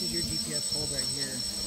this is your GPS hold right here.